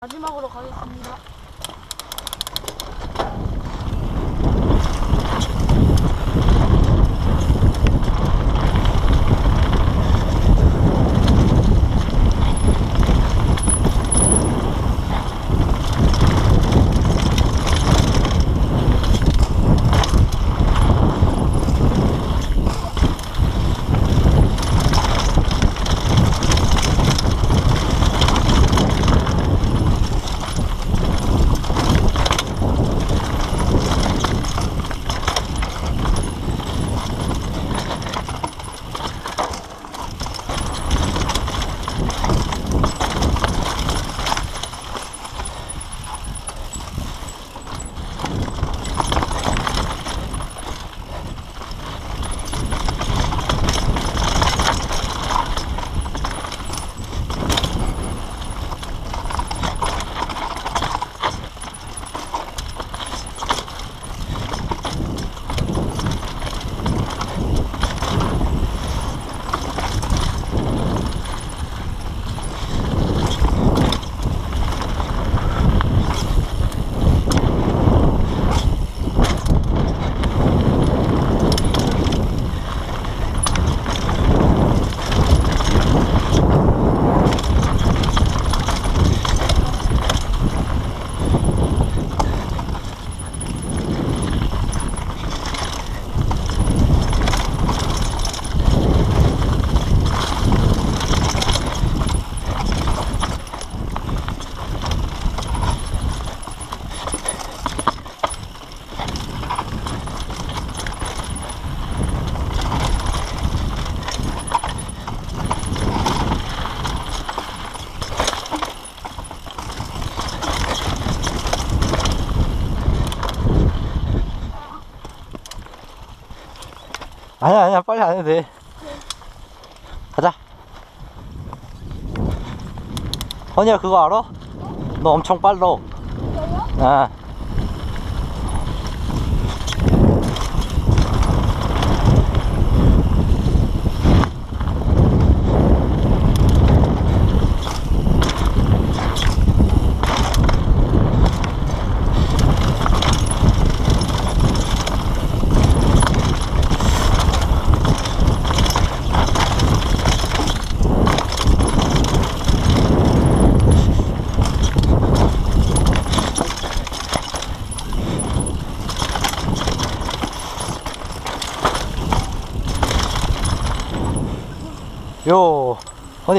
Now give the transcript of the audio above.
마지막으로 가겠습니다. 아니야 아니야 빨리 안 해도 돼. 가자. 허니야 그거 알아? 너 엄청 빨라. 아 よー。ほ